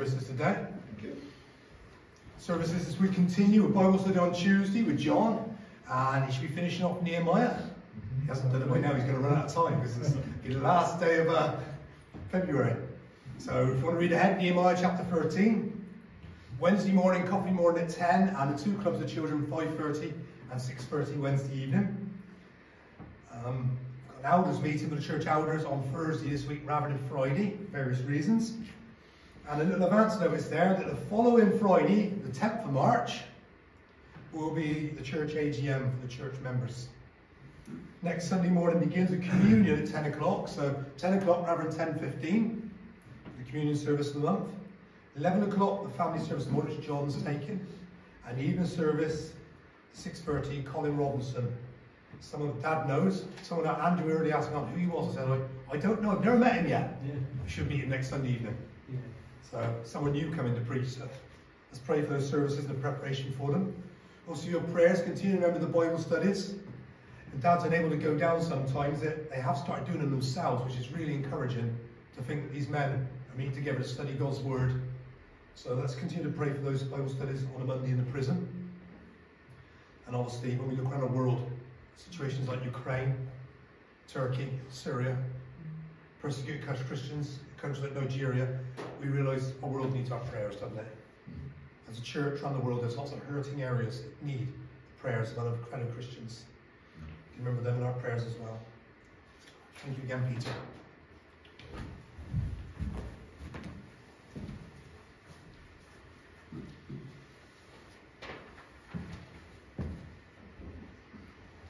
services today. Services as we continue with Bible study on Tuesday with John, and he should be finishing off Nehemiah. He hasn't done it by now, he's going to run out of time because it's the last day of uh, February. So if you want to read ahead, Nehemiah chapter 13. Wednesday morning, coffee morning at 10, and the two clubs of children, 5.30 and 6.30 Wednesday evening. Um, got an elders meeting with the church elders on Thursday this week rather than Friday, various reasons. And a little advance notice there that the following Friday, the 10th of March, will be the church AGM for the church members. Next Sunday morning begins with communion at 10 o'clock, so 10 o'clock rather than 10.15, the communion service of the month. 11 o'clock, the family service in which John's taken. And evening service, 6.30, Colin Robinson. Someone Dad knows. Someone that Andrew earlier asked me who he was. I said, I, I don't know, I've never met him yet. Yeah. I should meet him next Sunday evening. So someone new coming to preach. So let's pray for those services and the preparation for them. Also your prayers, continue to remember the Bible studies. And Dad's unable to go down sometimes. They, they have started doing them themselves, which is really encouraging to think that these men are meeting together to study God's Word so let's continue to pray for those Bible studies on a Monday in the prison. And obviously, when we look around the world, situations like Ukraine, Turkey, Syria, persecuted Christians, countries like Nigeria, we realise our world needs our prayers, doesn't it? As a church around the world, there's lots of hurting areas that need the prayers of other fellow Christians. Remember them in our prayers as well. Thank you again, Peter.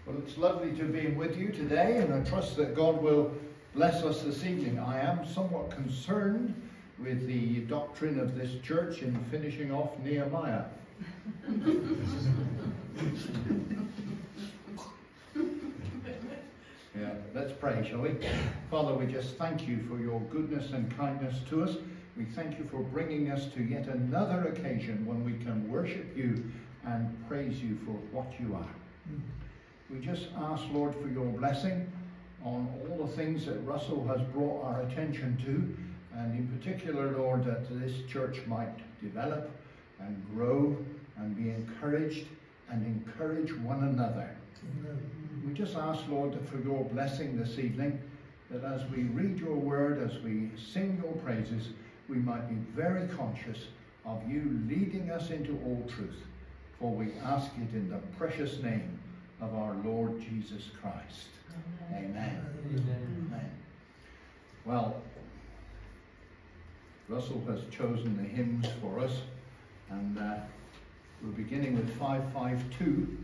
Well, it's lovely to be with you today, and I trust that God will bless us this evening. I am somewhat concerned with the doctrine of this church in finishing off Nehemiah. yeah, let's pray, shall we? Father, we just thank you for your goodness and kindness to us. We thank you for bringing us to yet another occasion when we can worship you and praise you for what you are. Mm. We just ask, Lord, for your blessing on all the things that Russell has brought our attention to, and in particular, Lord, that this church might develop and grow and be encouraged and encourage one another. We just ask, Lord, for your blessing this evening, that as we read your word, as we sing your praises, we might be very conscious of you leading us into all truth. For we ask it in the precious name of our Lord Jesus Christ. Amen. Amen. Amen. Well, Russell has chosen the hymns for us, and uh, we're beginning with 552,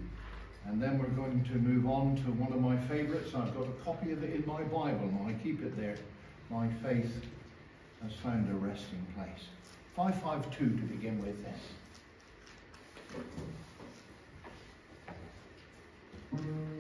and then we're going to move on to one of my favourites. I've got a copy of it in my Bible, and I keep it there. My faith has found a resting place. 552 to begin with then. Savior divine.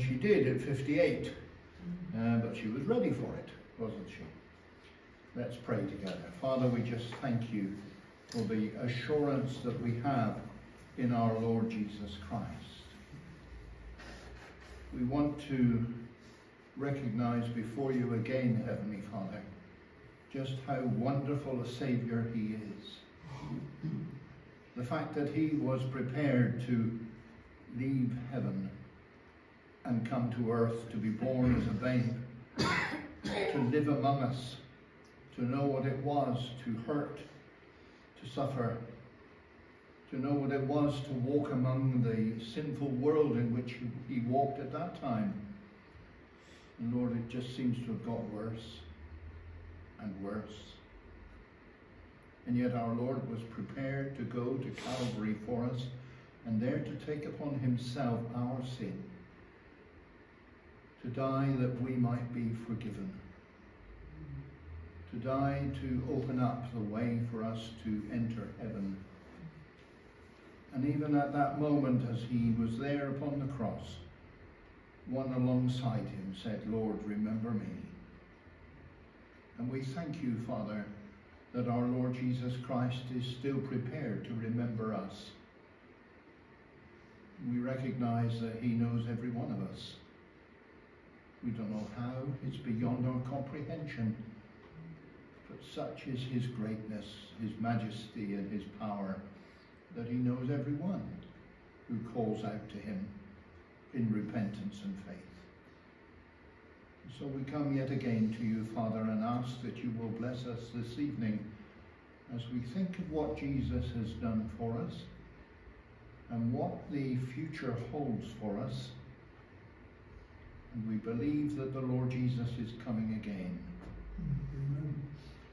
She did at 58. Uh, but she was ready for it, wasn't she? Let's pray together. Father, we just thank you for the assurance that we have in our Lord Jesus Christ. We want to recognize before you again, Heavenly Father, just how wonderful a Saviour He is. The fact that He was prepared to leave heaven and come to earth to be born as a babe, to live among us, to know what it was to hurt, to suffer, to know what it was to walk among the sinful world in which he walked at that time. And Lord, it just seems to have got worse and worse. And yet our Lord was prepared to go to Calvary for us and there to take upon himself our sin, to die that we might be forgiven, to die to open up the way for us to enter heaven. And even at that moment, as he was there upon the cross, one alongside him said, Lord, remember me. And we thank you, Father, that our Lord Jesus Christ is still prepared to remember us. We recognize that he knows every one of us. We don't know how, it's beyond our comprehension. But such is his greatness, his majesty, and his power that he knows everyone who calls out to him in repentance and faith. So we come yet again to you, Father, and ask that you will bless us this evening as we think of what Jesus has done for us and what the future holds for us. And we believe that the Lord Jesus is coming again.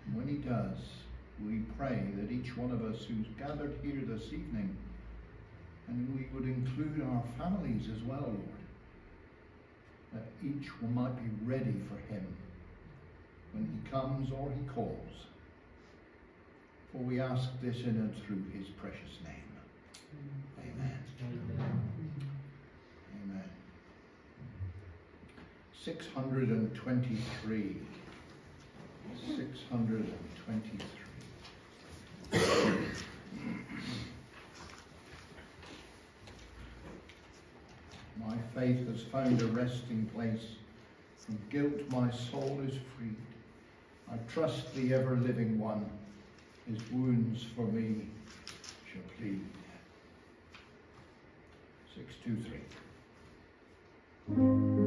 And when he does, we pray that each one of us who's gathered here this evening, and we would include our families as well, Lord, that each one might be ready for him when he comes or he calls. For we ask this in and through his precious name. Amen. Amen. 623. 623. My faith has found a resting place. From guilt my soul is freed. I trust the ever-living one. His wounds for me shall plead. 623.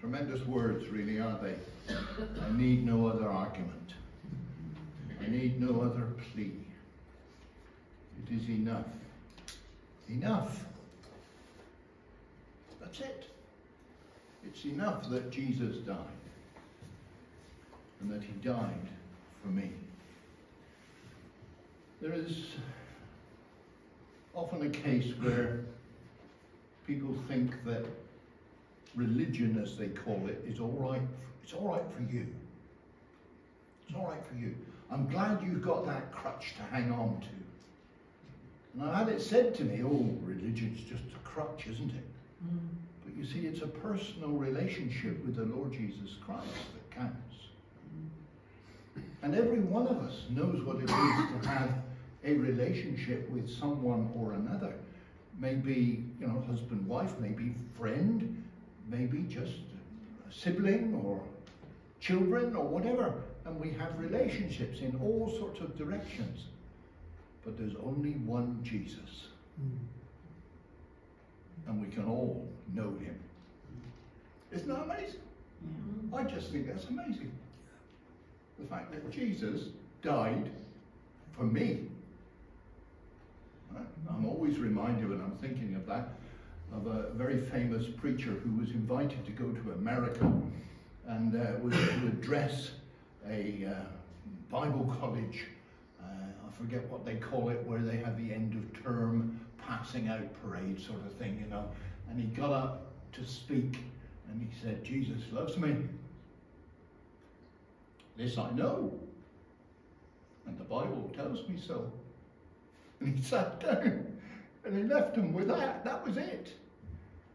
Tremendous words, really, aren't they? I need no other argument. I need no other plea. It is enough. Enough. That's it. It's enough that Jesus died and that he died for me. There is often a case where people think that religion, as they call it, is all right. It's all right for you. It's all right for you. I'm glad you've got that crutch to hang on to. And I've had it said to me, oh, religion's just a crutch, isn't it? Mm. But you see, it's a personal relationship with the Lord Jesus Christ that counts. And every one of us knows what it is to have a relationship with someone or another. Maybe, you know, husband, wife, maybe friend, maybe just a sibling or children or whatever. And we have relationships in all sorts of directions. But there's only one Jesus. Mm. And we can all know him. Isn't that amazing? Mm. I just think that's amazing. The fact that Jesus died for me. I'm always reminded when I'm thinking of that of a very famous preacher who was invited to go to America and uh, was to address a uh, Bible college. Uh, I forget what they call it, where they have the end of term passing out parade sort of thing, you know. And he got up to speak and he said, Jesus loves me. This I know. And the Bible tells me so. And he sat down and he left them with that. That was it.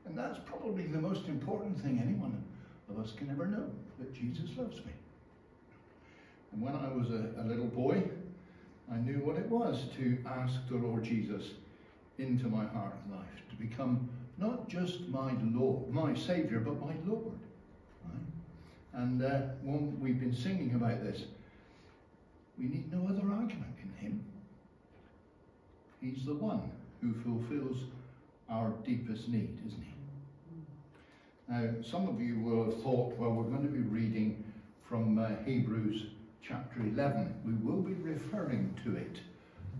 And that's probably the most important thing anyone of us can ever know, that Jesus loves me. And when I was a, a little boy, I knew what it was to ask the Lord Jesus into my heart and life, to become not just my Lord, my Saviour, but my Lord. Right? And uh, when we've been singing about this, we need no other argument in Him. He's the one who fulfills our deepest need, isn't he? Now, some of you will have thought, well, we're going to be reading from uh, Hebrews chapter 11. We will be referring to it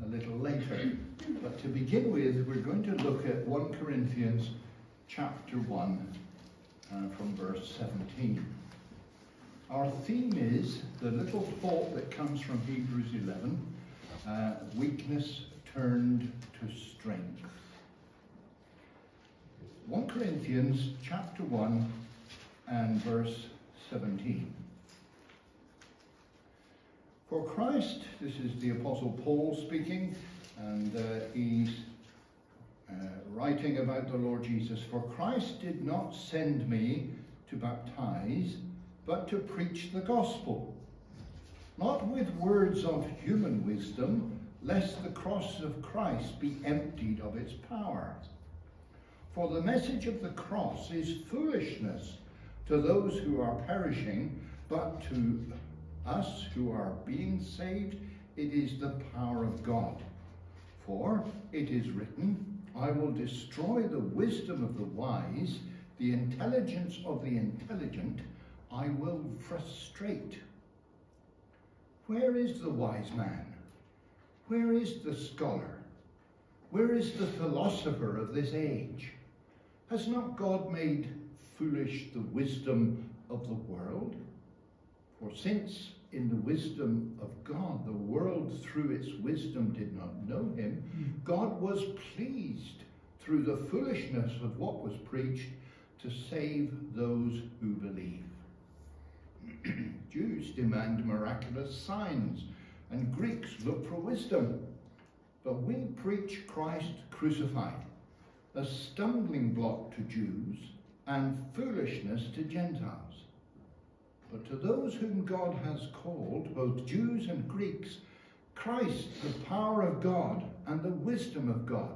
a little later. But to begin with, we're going to look at 1 Corinthians chapter 1 uh, from verse 17. Our theme is the little thought that comes from Hebrews 11, uh, weakness turned to strength. 1 Corinthians chapter 1 and verse 17. For Christ, this is the Apostle Paul speaking, and uh, he's uh, writing about the Lord Jesus. For Christ did not send me to baptize, but to preach the gospel, not with words of human wisdom, lest the cross of Christ be emptied of its power. For the message of the cross is foolishness to those who are perishing, but to us who are being saved, it is the power of God. For it is written, I will destroy the wisdom of the wise, the intelligence of the intelligent, I will frustrate. Where is the wise man? Where is the scholar? Where is the philosopher of this age? Has not God made foolish the wisdom of the world? For since in the wisdom of God the world through its wisdom did not know him, God was pleased through the foolishness of what was preached to save those who believe. Jews demand miraculous signs, and Greeks look for wisdom. But we preach Christ crucified a stumbling block to Jews and foolishness to Gentiles. But to those whom God has called, both Jews and Greeks, Christ, the power of God and the wisdom of God.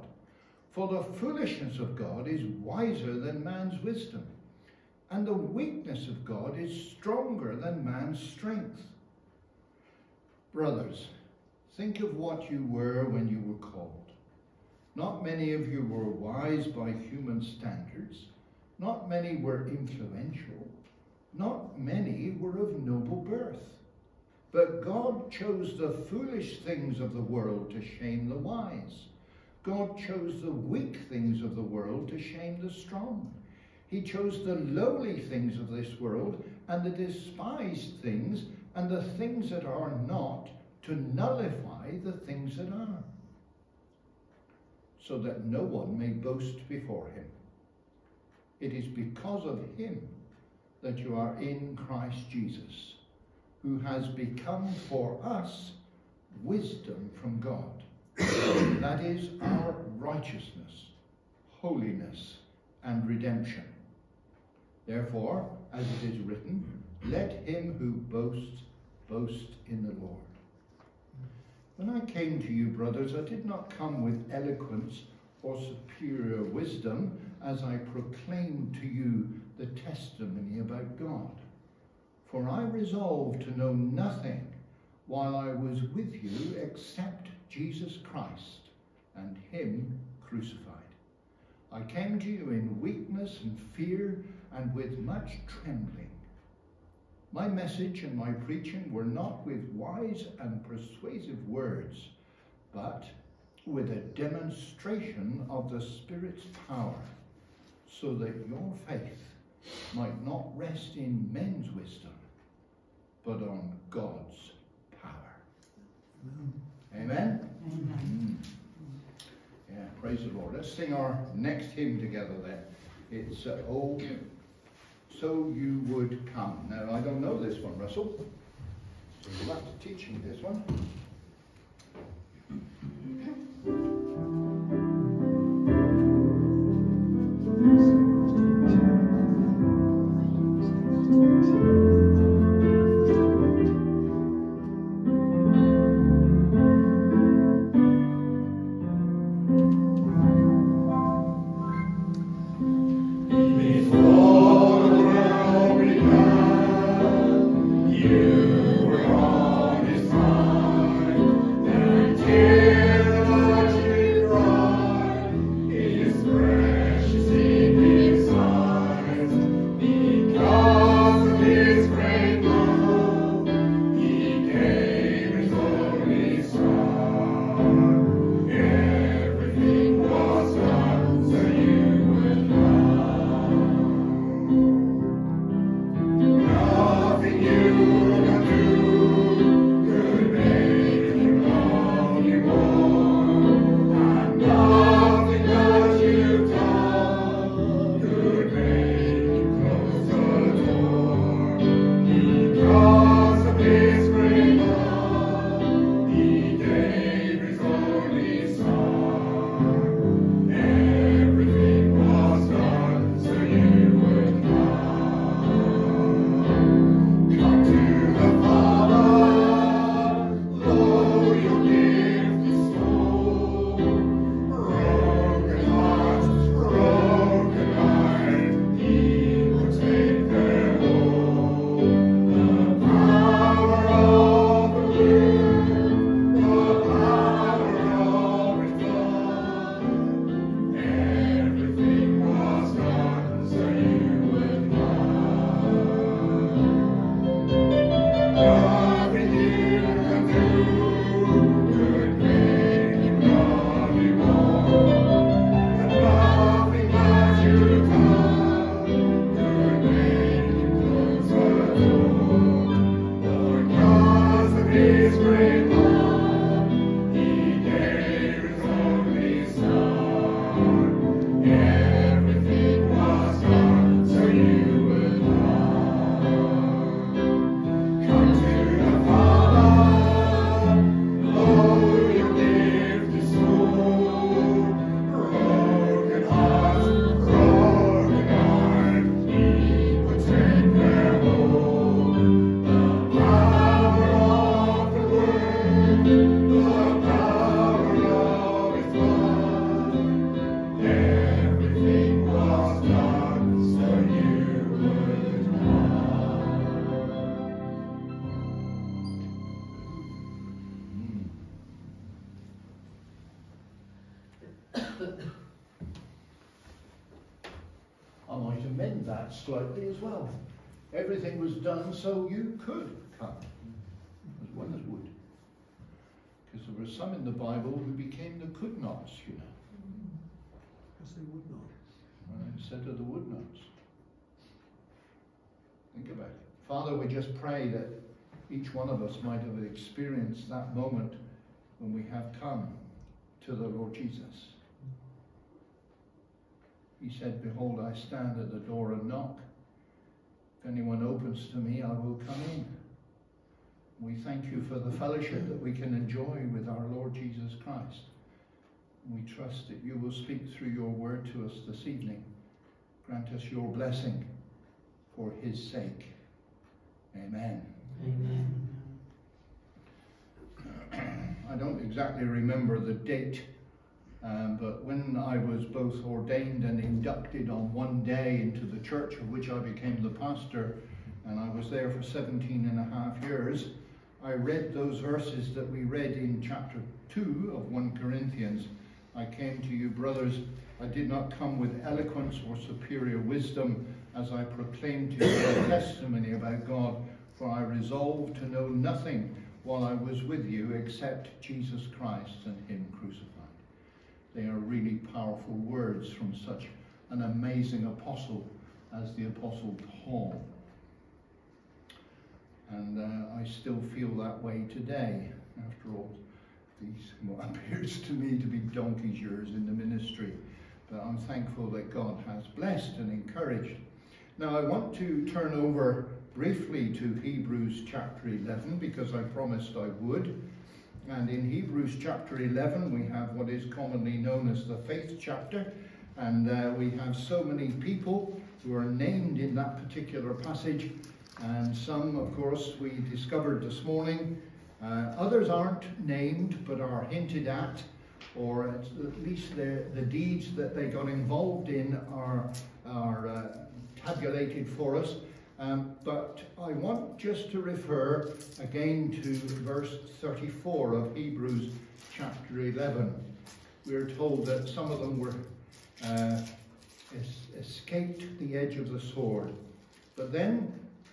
For the foolishness of God is wiser than man's wisdom, and the weakness of God is stronger than man's strength. Brothers, think of what you were when you were called. Not many of you were wise by human standards. Not many were influential. Not many were of noble birth. But God chose the foolish things of the world to shame the wise. God chose the weak things of the world to shame the strong. He chose the lowly things of this world and the despised things and the things that are not to nullify the things that are, so that no one may boast before him. It is because of him that you are in Christ Jesus, who has become for us wisdom from God. that is our righteousness, holiness, and redemption. Therefore, as it is written, let him who boasts boast in the Lord. When I came to you, brothers, I did not come with eloquence or superior wisdom as I proclaimed to you the testimony about God. For I resolved to know nothing while I was with you except Jesus Christ and him crucified. I came to you in weakness and fear and with much trembling. My message and my preaching were not with wise and persuasive words, but with a demonstration of the Spirit's power, so that your faith might not rest in men's wisdom, but on God's power. Amen? Amen. Mm. Yeah, praise the Lord. Let's sing our next hymn together then. It's uh, Oh, So You Would Come. Now, I don't know this one, Russell, so you'll have to teach me this one. Everything was done so you could come, as well as would. Because there were some in the Bible who became the could nots, you know. Because they would not. Right, instead of the would nots. Think about it. Father, we just pray that each one of us might have experienced that moment when we have come to the Lord Jesus. Mm-hmm. He said, Behold, I stand at the door and knock. If anyone opens to me, I will come in. We thank you for the fellowship that we can enjoy with our Lord Jesus Christ. We trust that you will speak through your word to us this evening. Grant us your blessing for his sake. Amen. Amen. I don't exactly remember the date, um, but when I was both ordained and inducted on one day into the church of which I became the pastor, and I was there for 17 and a half years, I read those verses that we read in chapter 2 of 1 Corinthians. I came to you, brothers. I did not come with eloquence or superior wisdom as I proclaimed to you a testimony about God, for I resolved to know nothing while I was with you except Jesus Christ and Him crucified. They are really powerful words from such an amazing apostle as the Apostle Paul. And uh, I still feel that way today, after all these, what appears to me to be donkey's years in the ministry. But I'm thankful that God has blessed and encouraged. Now I want to turn over briefly to Hebrews chapter 11 because I promised I would. And in Hebrews chapter 11, we have what is commonly known as the faith chapter. And uh, we have so many people who are named in that particular passage. And some, of course, we discovered this morning. Uh, others aren't named but are hinted at, or at least the, the deeds that they got involved in are, are uh, tabulated for us. Um, but I want just to refer again to verse 34 of Hebrews chapter 11. We're told that some of them were uh, es escaped the edge of the sword. But then,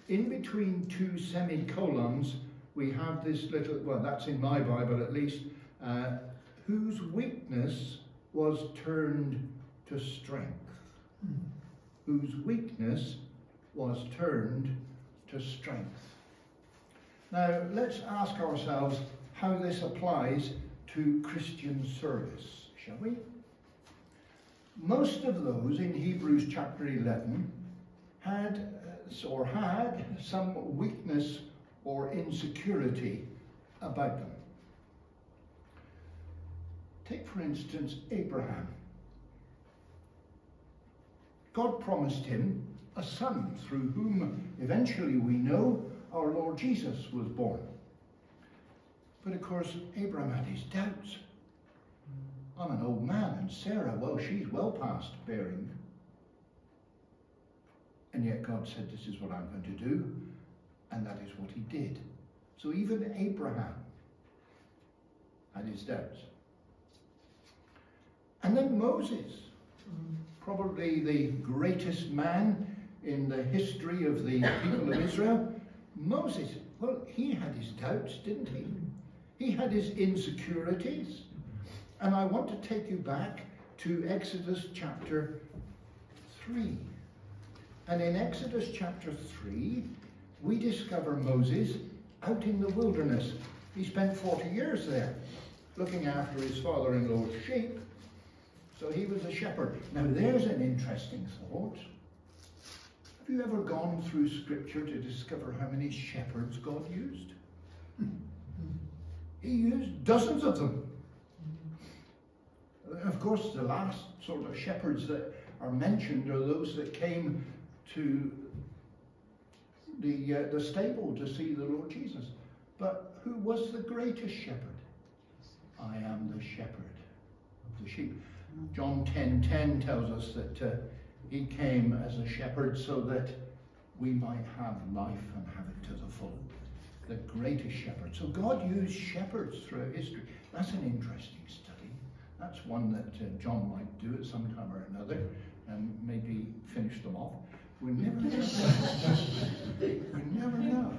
in between two semicolons, we have this little, well, that's in my Bible at least, uh, whose weakness was turned to strength. Whose weakness was turned to strength. Now, let's ask ourselves how this applies to Christian service, shall we? Most of those in Hebrews chapter 11 had uh, or had some weakness or insecurity about them. Take, for instance, Abraham. God promised him a son through whom eventually we know our Lord Jesus was born. But of course, Abraham had his doubts. I'm an old man, and Sarah, well, she's well past bearing. And yet God said, This is what I'm going to do. And that is what he did. So even Abraham had his doubts. And then Moses, probably the greatest man in the history of the people of Israel, Moses, well, he had his doubts, didn't he? He had his insecurities. And I want to take you back to Exodus chapter 3. And in Exodus chapter 3, we discover Moses out in the wilderness. He spent 40 years there, looking after his father-in-law's sheep. So he was a shepherd. Now there's an interesting thought. Have you ever gone through scripture to discover how many shepherds God used? He used dozens of them. Of course, the last sort of shepherds that are mentioned are those that came to the, uh, the stable to see the Lord Jesus. But who was the greatest shepherd? I am the shepherd of the sheep. John 10.10 10 tells us that uh, he came as a shepherd so that we might have life and have it to the full. The greatest shepherd. So God used shepherds throughout history. That's an interesting study. That's one that uh, John might do at some time or another and maybe finish them off. We never know. we never know.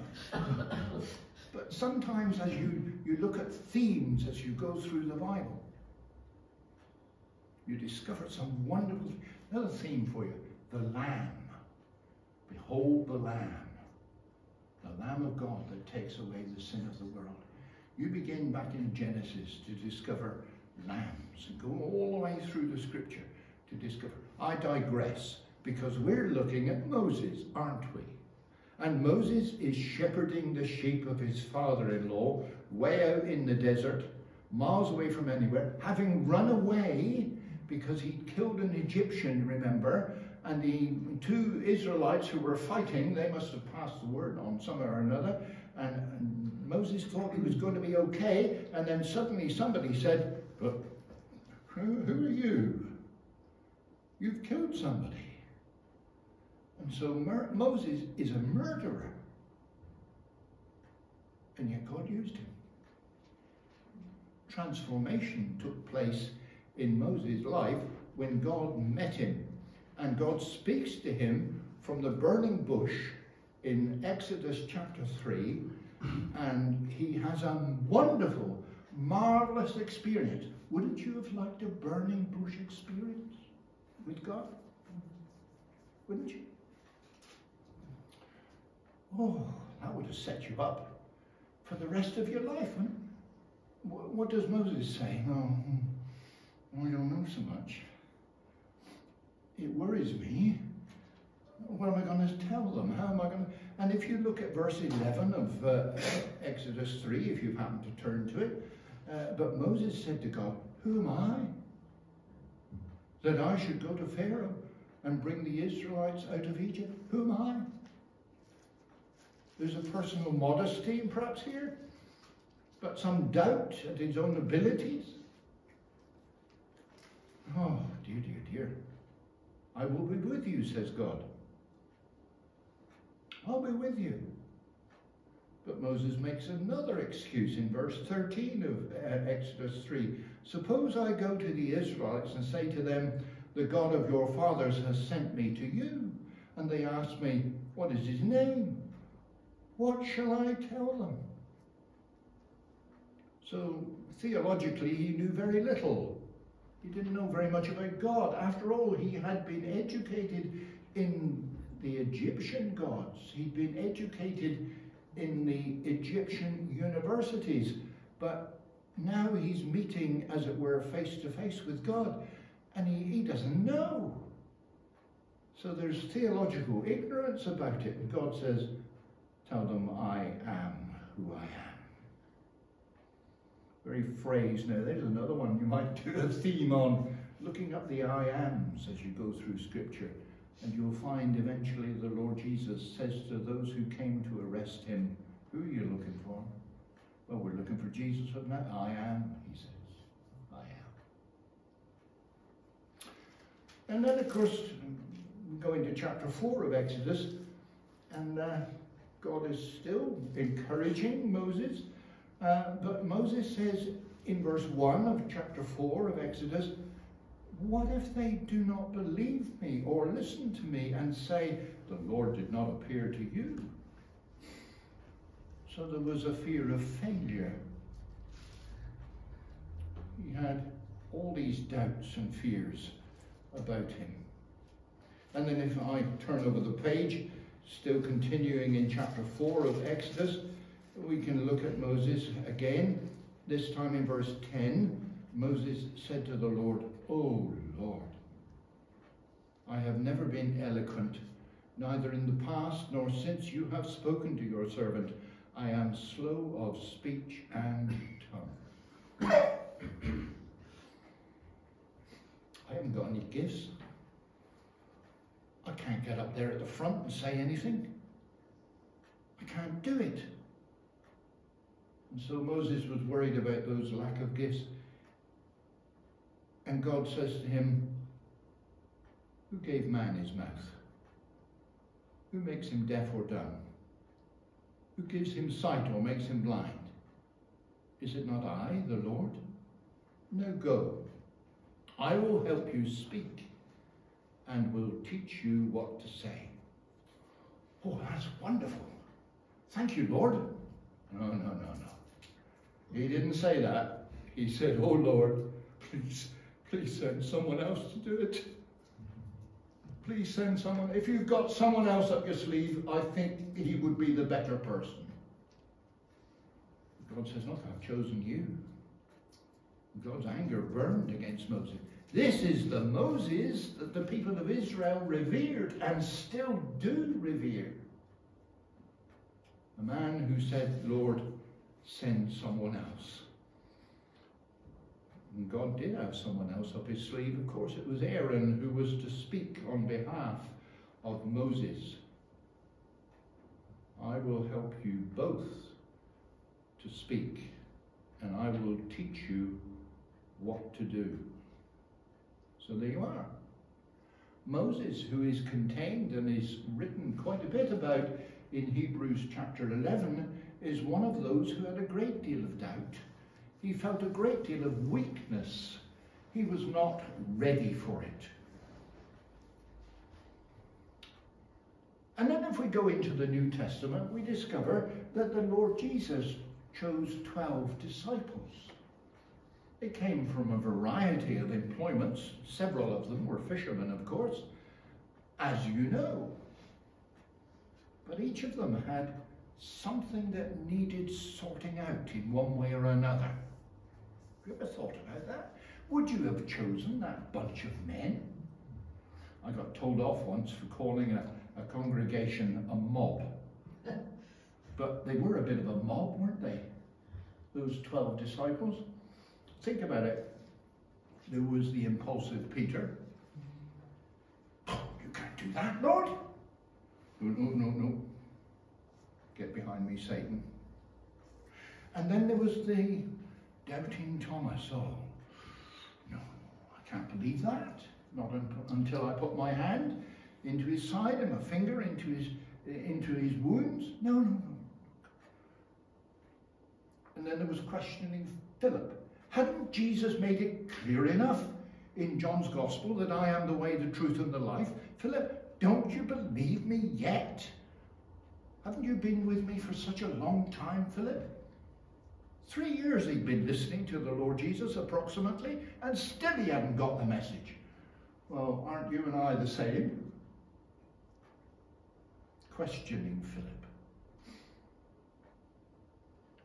But sometimes as you, you look at themes as you go through the Bible, you discover some wonderful another theme for you. The Lamb. Behold the Lamb. The Lamb of God that takes away the sin of the world. You begin back in Genesis to discover lambs and go all the way through the scripture to discover. I digress because we're looking at Moses, aren't we? And Moses is shepherding the sheep of his father in law way out in the desert, miles away from anywhere, having run away because he'd killed an Egyptian, remember? And the two Israelites who were fighting, they must have passed the word on somehow or another. And, and Moses thought he was going to be okay. And then suddenly somebody said, But who, who are you? You've killed somebody. And so Moses is a murderer. And yet God used him. Transformation took place in Moses' life when God met him. And God speaks to him from the burning bush in Exodus chapter 3. And he has a wonderful, marvelous experience. Wouldn't you have liked a burning bush experience with God? Wouldn't you? Oh, that would have set you up for the rest of your life? What does Moses say? Oh, hmm. Hmm, I don't know so much. It worries me. What am I going to tell them? How am I going to... And if you look at verse 11 of uh, Exodus 3, if you've happened to turn to it, uh, but Moses said to God, Who am I? That I should go to Pharaoh and bring the Israelites out of Egypt? Who am I? There's a personal modesty perhaps here, but some doubt at his own abilities. Oh, dear, dear, dear. I will be with you, says God. I'll be with you. But Moses makes another excuse in verse 13 of uh, Exodus 3. Suppose I go to the Israelites and say to them, The God of your fathers has sent me to you. And they ask me, What is his name? What shall I tell them? So theologically, he knew very little. He didn't know very much about God. After all, he had been educated in the Egyptian gods. He'd been educated in the Egyptian universities. But now he's meeting, as it were, face to face with God. And he, he doesn't know. So there's theological ignorance about it. And God says, Tell them I am who I am. Very phrase. Now, there's another one you might do a theme on, looking up the I ams as you go through Scripture. And you'll find eventually the Lord Jesus says to those who came to arrest him, Who are you looking for? Well, we're looking for Jesus of Nazareth. I am, he says. I am. And then, of course, going to chapter 4 of Exodus, and uh, God is still encouraging Moses. Uh, but Moses says in verse 1 of chapter 4 of Exodus, What if they do not believe me or listen to me and say, The Lord did not appear to you? So there was a fear of failure. He had all these doubts and fears about him. And then if I turn over the page, Still continuing in chapter 4 of Exodus, we can look at Moses again. This time in verse 10, Moses said to the Lord, O Lord, I have never been eloquent, neither in the past nor since you have spoken to your servant. I am slow of speech and tongue. I haven't got any gifts. I can't get up there at the front and say anything. I can't do it. And so Moses was worried about those lack of gifts. And God says to him, Who gave man his mouth? Who makes him deaf or dumb? Who gives him sight or makes him blind? Is it not I, the Lord? No, go. I will help you speak and will teach you what to say. Oh, that's wonderful. Thank you, Lord. No, no, no, no. He didn't say that. He said, Oh, Lord, please, please send someone else to do it. Please send someone. If you've got someone else up your sleeve, I think he would be the better person. God says, Look, I've chosen you. God's anger burned against Moses. This is the Moses that the people of Israel revered and still do revere. A man who said, Lord, send someone else. And God did have someone else up his sleeve. Of course, it was Aaron who was to speak on behalf of Moses. I will help you both to speak, and I will teach you what to do. So there you are. Moses, who is contained and is written quite a bit about in Hebrews chapter 11, is one of those who had a great deal of doubt. He felt a great deal of weakness. He was not ready for it. And then if we go into the New Testament, we discover that the Lord Jesus chose 12 disciples. They came from a variety of employments. Several of them were fishermen, of course, as you know. But each of them had something that needed sorting out in one way or another. Have you ever thought about that? Would you have chosen that bunch of men? I got told off once for calling a, a congregation a mob. but they were a bit of a mob, weren't they? Those 12 disciples. Think about it. There was the impulsive Peter. Mm-hmm. You can't do that, Lord. No, no, no, no. Get behind me, Satan. And then there was the doubting Thomas. Oh, no, I can't believe that. Not un until I put my hand into his side and my finger into his into his wounds. No, no, no. And then there was questioning Philip. Hadn't Jesus made it clear enough in John's Gospel that I am the way, the truth, and the life? Philip, don't you believe me yet? Haven't you been with me for such a long time, Philip? Three years he'd been listening to the Lord Jesus approximately, and still he hadn't got the message. Well, aren't you and I the same? Questioning Philip.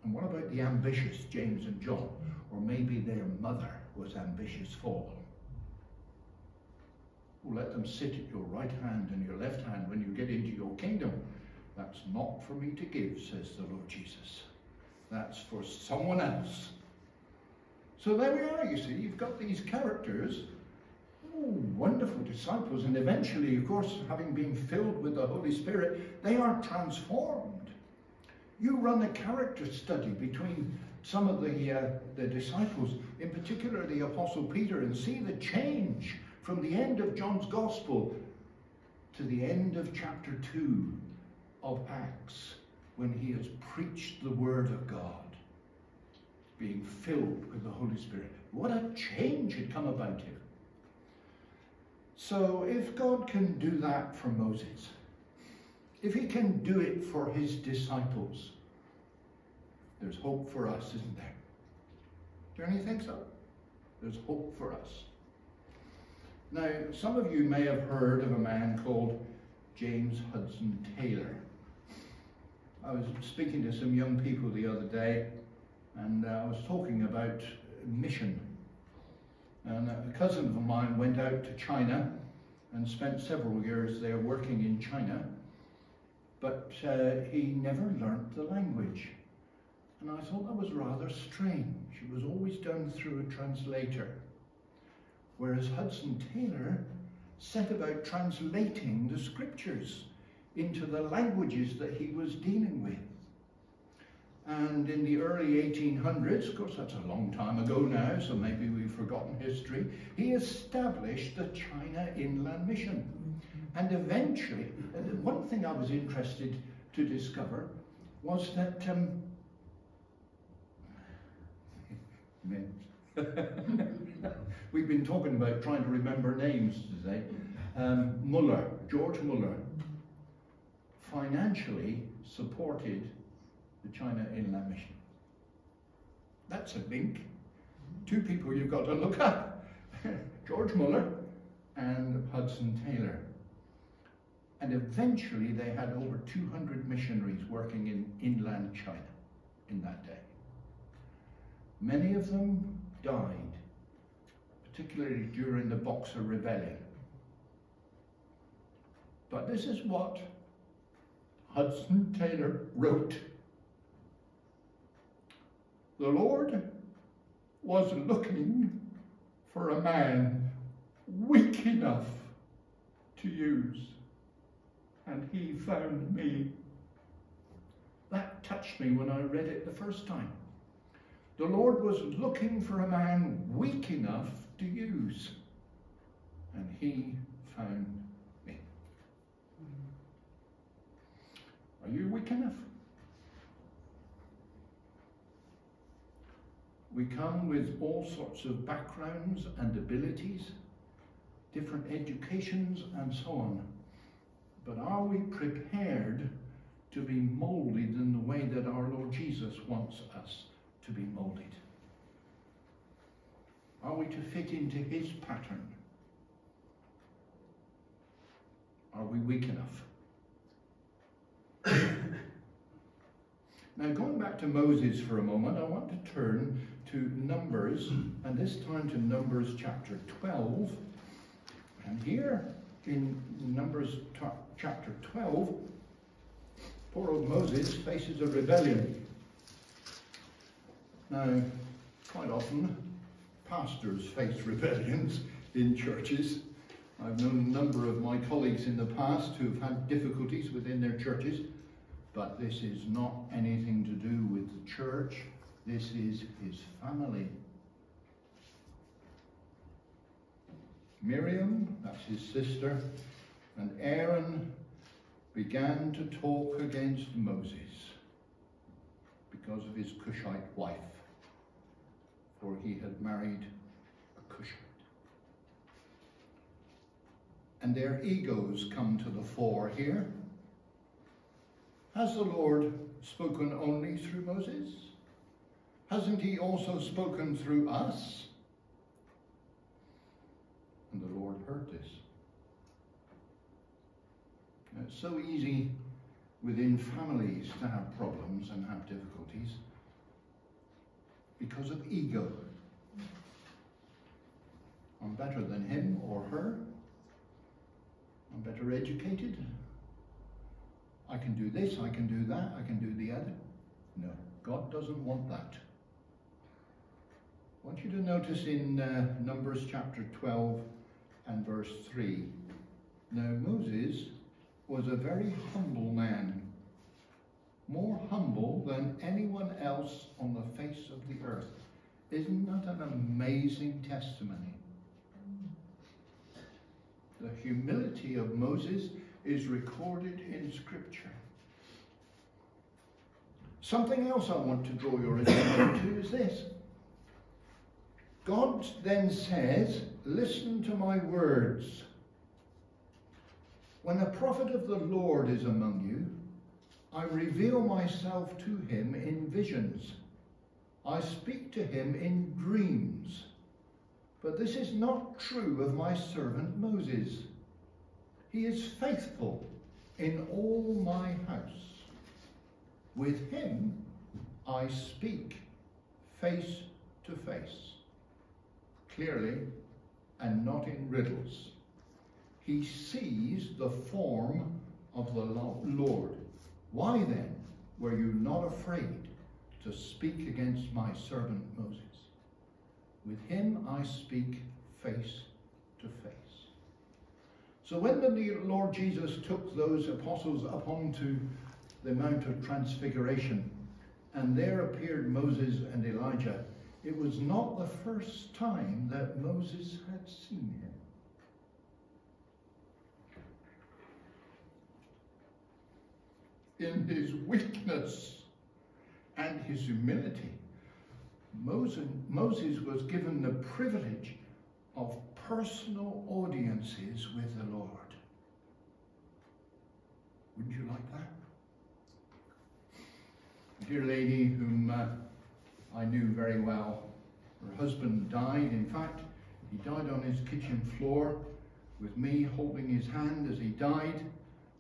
And what about the ambitious James and John? Or maybe their mother was ambitious for them. Oh, let them sit at your right hand and your left hand when you get into your kingdom. That's not for me to give, says the Lord Jesus. That's for someone else. So there we are, you see. You've got these characters, oh, wonderful disciples, and eventually, of course, having been filled with the Holy Spirit, they are transformed. You run a character study between some of the, uh, the disciples, in particular the Apostle Peter, and see the change from the end of John's Gospel to the end of chapter 2 of Acts when he has preached the Word of God, being filled with the Holy Spirit. What a change had come about him. So if God can do that for Moses, if he can do it for his disciples, there's hope for us, isn't there? Don't you think so? There's hope for us. Now, some of you may have heard of a man called James Hudson Taylor. I was speaking to some young people the other day, and uh, I was talking about mission. And a cousin of mine went out to China and spent several years there working in China, but uh, he never learnt the language. And I thought that was rather strange. It was always done through a translator. Whereas Hudson Taylor set about translating the scriptures into the languages that he was dealing with. And in the early 1800s, of course that's a long time ago now, so maybe we've forgotten history, he established the China Inland Mission. And eventually, one thing I was interested to discover was that um, We've been talking about trying to remember names today. Um, Muller, George Muller, financially supported the China Inland Mission. That's a link. Two people you've got to look up George Muller and Hudson Taylor. And eventually they had over 200 missionaries working in inland China in that day. Many of them died, particularly during the Boxer Rebellion. But this is what Hudson Taylor wrote. The Lord was looking for a man weak enough to use, and he found me. That touched me when I read it the first time. The Lord was looking for a man weak enough to use, and he found me. Are you weak enough? We come with all sorts of backgrounds and abilities, different educations, and so on. But are we prepared to be molded in the way that our Lord Jesus wants us to be molded? Are we to fit into his pattern? Are we weak enough? Now, going back to Moses for a moment, I want to turn to Numbers, and this time to Numbers chapter 12. And here in Numbers chapter 12, poor old Moses faces a rebellion. Now, quite often, pastors face rebellions in churches. I've known a number of my colleagues in the past who've had difficulties within their churches, but this is not anything to do with the church this is his family. Miriam, that's his sister, and Aaron began to talk against Moses because of his Cushite wife, for he had married a Cushite. And their egos come to the fore here. Has the Lord spoken only through Moses? Hasn't he also spoken through us? And the Lord heard this. It's so easy within families to have problems and have difficulties because of ego. I'm better than him or her. I'm better educated. I can do this, I can do that, I can do the other. No, God doesn't want that. I want you to notice in uh, Numbers chapter 12 and verse 3. Now Moses was a very humble man, more humble than anyone else on the face of the earth. Isn't that an amazing testimony? The humility of Moses is recorded in Scripture. Something else I want to draw your attention to is this. God then says, Listen to my words. When a prophet of the Lord is among you, I reveal myself to him in visions. I speak to him in dreams. But this is not true of my servant Moses. He is faithful in all my house. With him I speak face to face clearly and not in riddles. He sees the form of the Lord. Why then were you not afraid to speak against my servant Moses? With him I speak face to face. So when the Lord Jesus took those apostles up onto the Mount of Transfiguration, and there appeared Moses and Elijah, it was not the first time that Moses had seen him. In his weakness and his humility, Moses, Moses was given the privilege personal audiences with the Lord. Wouldn't you like that? A dear lady whom uh, I knew very well. Her husband died, in fact, he died on his kitchen floor with me holding his hand as he died,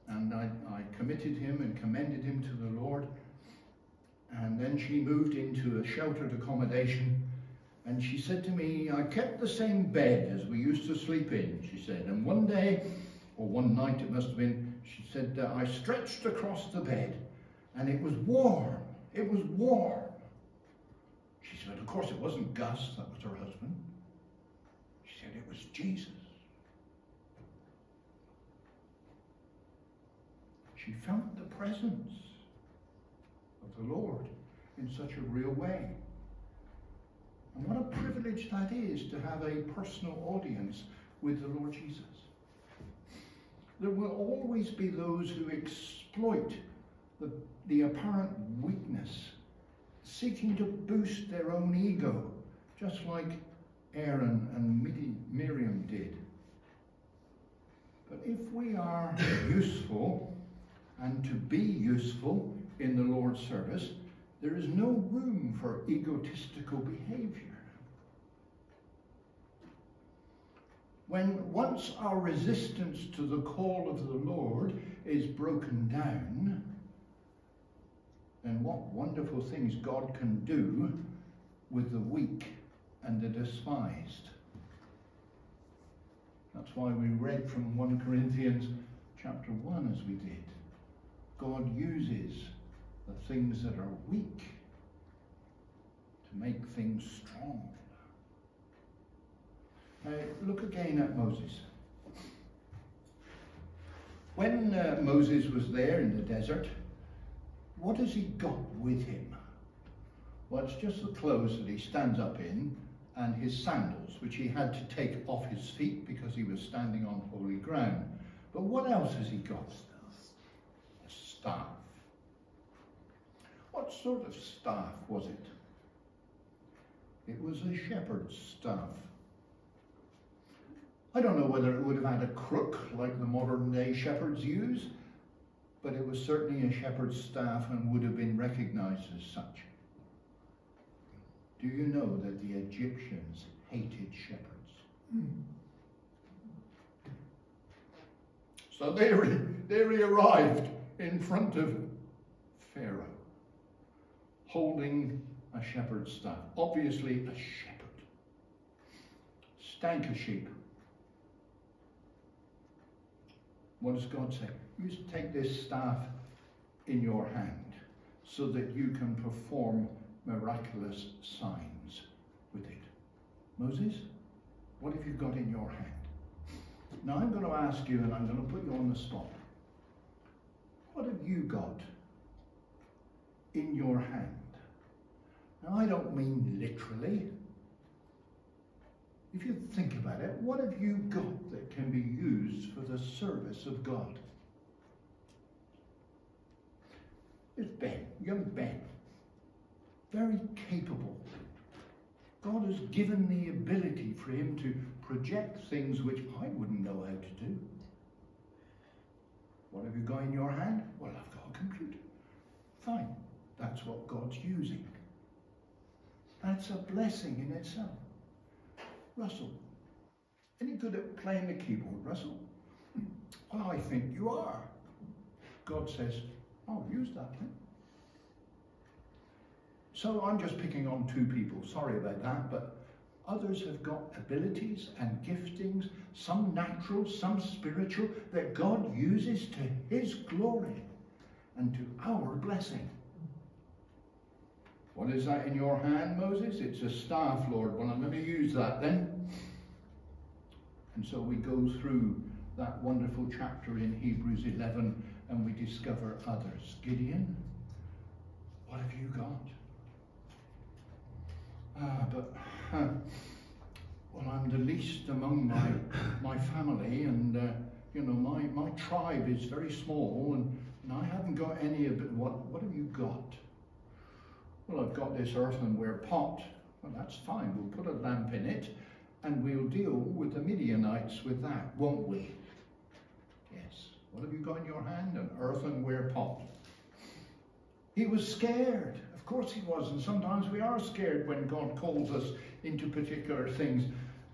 and I, I committed him and commended him to the Lord. And then she moved into a sheltered accommodation, and she said to me, I kept the same bed as we used to sleep in, she said, and one day, or one night it must have been, she said, I stretched across the bed, and it was warm. It was warm. She said, of course it wasn't Gus, that was her husband. She said, it was Jesus. She felt the presence of the Lord in such a real way. And what a privilege that is to have a personal audience with the Lord Jesus. There will always be those who exploit the, the apparent weakness, seeking to boost their own ego, just like Aaron and Miriam did. But if we are useful and to be useful in the Lord's service, there is no room for egotistical behavior. When once our resistance to the call of the Lord is broken down, then what wonderful things God can do with the weak and the despised. That's why we read from 1 Corinthians chapter 1 as we did. God uses the things that are weak to make things strong. Now, look again at Moses. When uh, Moses was there in the desert, what has he got with him? Well, it's just the clothes that he stands up in and his sandals, which he had to take off his feet because he was standing on holy ground. But what else has he got? A staff. What sort of staff was it? It was a shepherd's staff. I don't know whether it would have had a crook like the modern day shepherds use, but it was certainly a shepherd's staff and would have been recognized as such. Do you know that the Egyptians hated shepherds? Hmm. So they, they arrived in front of Pharaoh, holding a shepherd's staff. Obviously a shepherd. Stank of sheep. What does God say? You take this staff in your hand so that you can perform miraculous signs with it. Moses, what have you got in your hand? Now I'm going to ask you and I'm going to put you on the spot. What have you got in your hand? Now I don't mean literally. If you think about it, what have you got that can be used for the service of God? It's Ben, young Ben. Very capable. God has given the ability for him to project things which I wouldn't know how to do. What have you got in your hand? Well, I've got a computer. Fine. That's what God's using. That's a blessing in itself. Russell, any good at playing the keyboard, Russell? Well, I think you are. God says, I'll use that then. So I'm just picking on two people, sorry about that, but others have got abilities and giftings, some natural, some spiritual, that God uses to his glory and to our blessing. What is that in your hand, Moses? It's a staff, Lord. Well, I'm going to use that then. And so we go through that wonderful chapter in Hebrews 11 and we discover others. Gideon, what have you got? Ah, but, uh, well, I'm the least among my, my family and, uh, you know, my, my tribe is very small and, and I haven't got any of it. What, what have you got? Well, I've got this earthenware pot. Well, that's fine. We'll put a lamp in it and we'll deal with the Midianites with that, won't we? Yes. What have you got in your hand? An earthenware pot. He was scared. Of course he was. And sometimes we are scared when God calls us into particular things.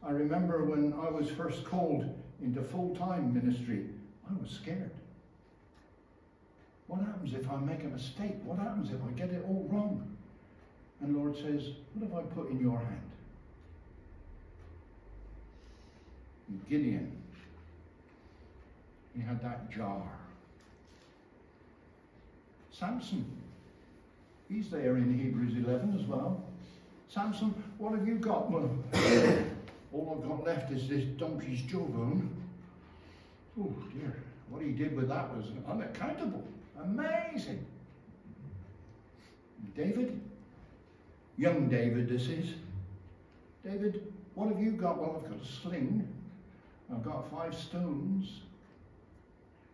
I remember when I was first called into full time ministry, I was scared. What happens if I make a mistake? What happens if I get it all wrong? And Lord says, What have I put in your hand? Gideon, he had that jar. Samson, he's there in Hebrews 11 as well. Samson, what have you got? Well, all I've got left is this donkey's jawbone. Oh dear, what he did with that was unaccountable. Amazing. David, young David, this is. David, what have you got? Well, I've got a sling. I've got five stones.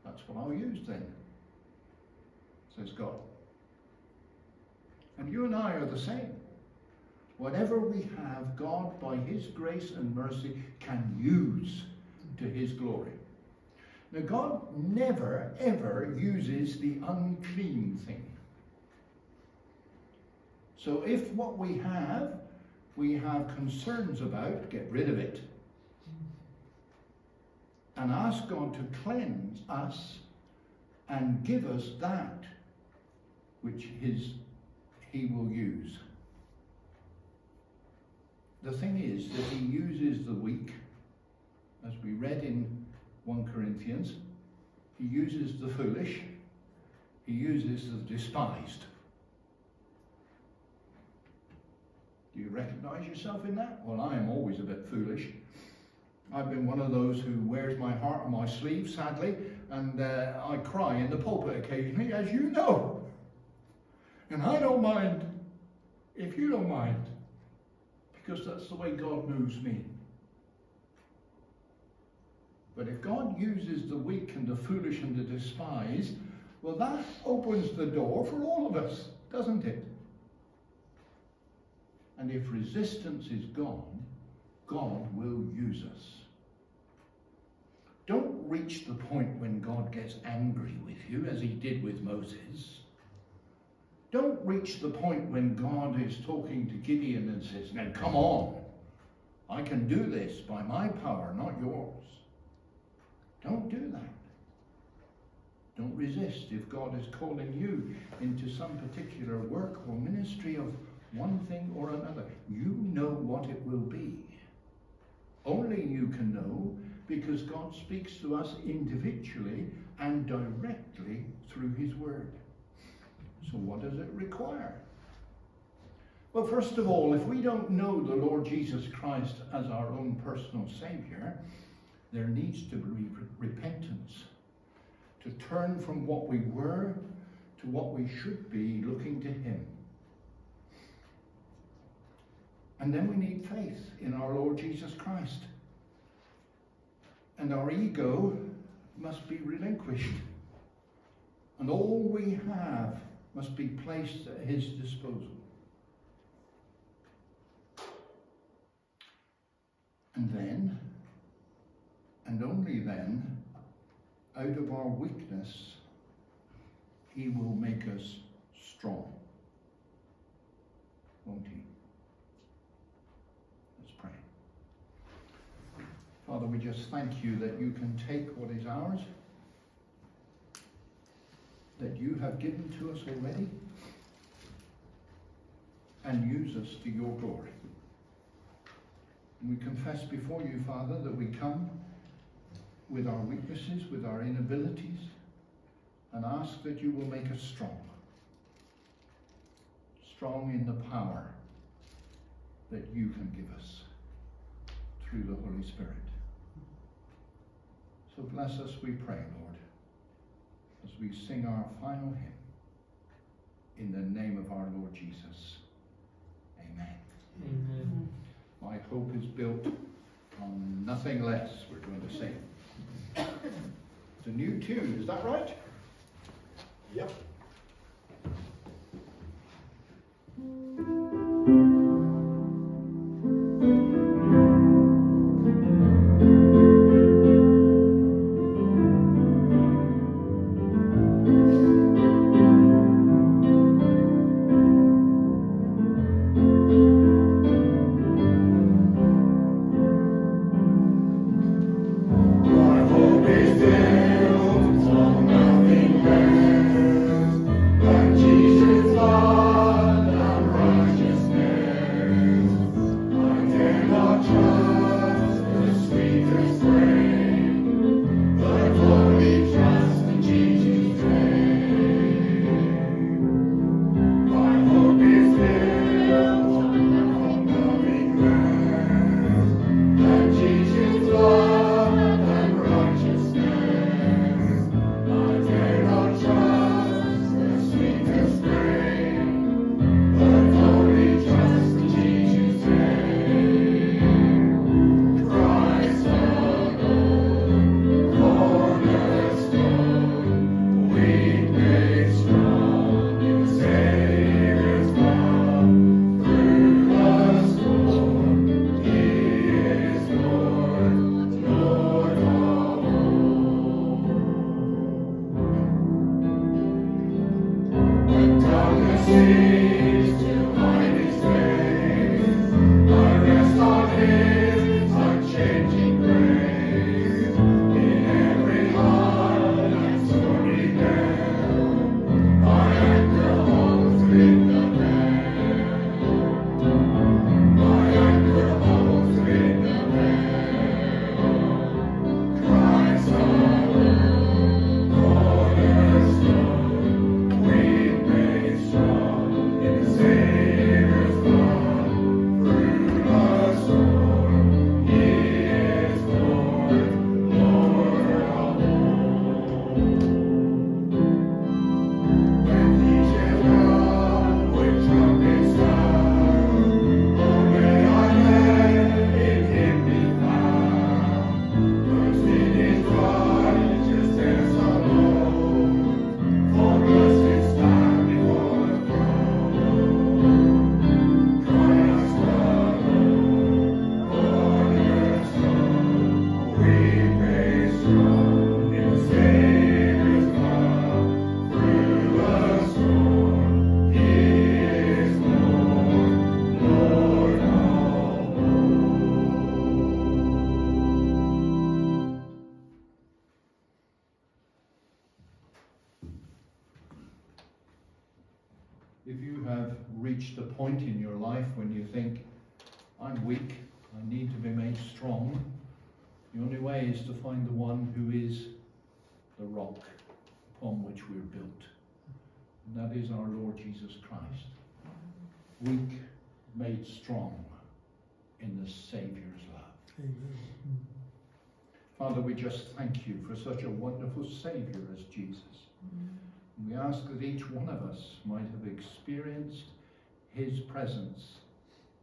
That's what I'll use then, says God. And you and I are the same. Whatever we have, God, by His grace and mercy, can use to His glory. Now, God never, ever uses the unclean thing. So if what we have, we have concerns about, get rid of it. And ask God to cleanse us and give us that which his, he will use. The thing is that he uses the weak, as we read in 1 Corinthians. He uses the foolish. He uses the despised. Do you recognize yourself in that? Well, I am always a bit foolish. I've been one of those who wears my heart on my sleeve, sadly, and uh, I cry in the pulpit occasionally, as you know. And I don't mind if you don't mind, because that's the way God moves me. But if God uses the weak and the foolish and the despised, well, that opens the door for all of us, doesn't it? And if resistance is gone, God will use us. Don't reach the point when God gets angry with you, as he did with Moses. Don't reach the point when God is talking to Gideon and says, Now come on, I can do this by my power, not yours. Don't do that. Don't resist if God is calling you into some particular work or ministry of one thing or another. You know what it will be. Only you can know because God speaks to us individually and directly through his word. So what does it require? Well, first of all, if we don't know the Lord Jesus Christ as our own personal Savior, there needs to be repentance. To turn from what we were to what we should be, looking to Him. And then we need faith in our Lord Jesus Christ. And our ego must be relinquished. And all we have must be placed at his disposal. And then, and only then, out of our weakness, he will make us strong. Won't he? Father, we just thank you that you can take what is ours, that you have given to us already, and use us to your glory. And we confess before you, Father, that we come with our weaknesses, with our inabilities, and ask that you will make us strong. Strong in the power that you can give us through the Holy Spirit. So bless us, we pray, Lord, as we sing our final hymn. In the name of our Lord Jesus. Amen. Amen. My hope is built on nothing less, we're going to sing. It's a new tune, is that right? Yep. Reached a point in your life when you think, I'm weak, I need to be made strong, the only way is to find the one who is the rock upon which we're built. And that is our Lord Jesus Christ. Weak, made strong in the Saviour's love. Amen. Father, we just thank you for such a wonderful Saviour as Jesus. And we ask that each one of us might have experienced his presence,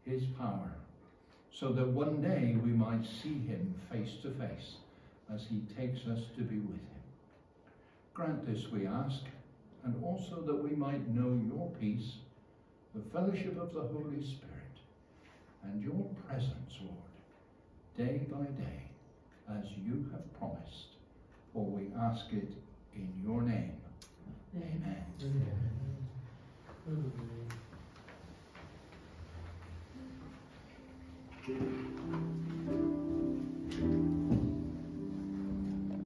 his power, so that one day we might see him face to face as he takes us to be with him. Grant this, we ask, and also that we might know your peace, the fellowship of the Holy Spirit, and your presence, Lord, day by day, as you have promised. For we ask it in your name. Amen. Amen. Amen. thank you